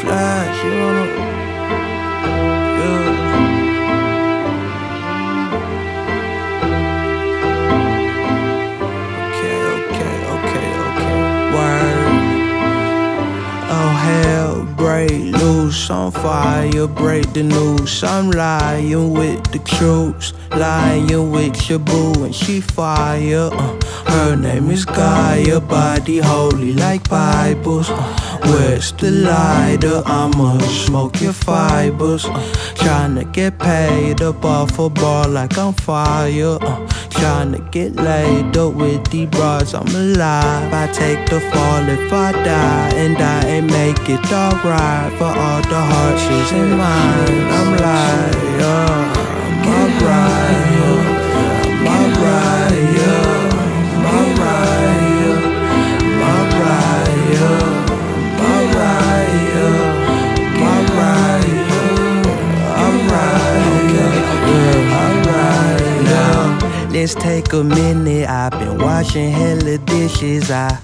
flash, you know. Yeah. Okay, okay, okay, okay. Word. Oh hell, break loose on fire, break the news. I'm lying with the troops, lying with your boo, and she fire. Uh, her name is Gaia, body holy like Bibles. Uh, where's the lighter? I'ma smoke your fibers. Uh, tryna get paid up off a bar like I'm fire. Uh, tryna get laid up with these broads. I'm alive. I take the fall if I die, and I ain't make it alright for all the hardships in mine. I'm like, yeah, Let's take a minute. I've been washing hella dishes. I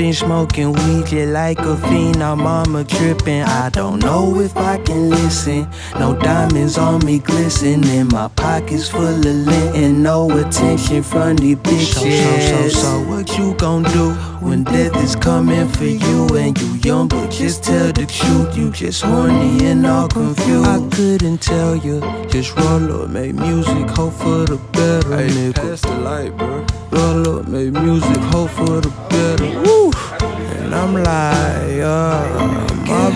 been smoking weed just like a fiend. I'm mama tripping. I don't know if I can listen. No diamonds on me glistening. My pockets full of lint and no attention from these bitches. So, so, so, so, what you gon' do when death is coming for you and you young? But just tell the truth. You just horny and all confused. I couldn't tell you. Just roll up, make music, hope for the better, Hey, nigga. pass the light, bro. Roll up, make music, hope for the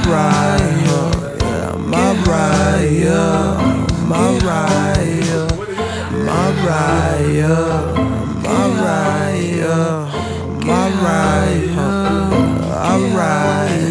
Maria, yeah, Mariah, Mariah, Mariah, Mariah,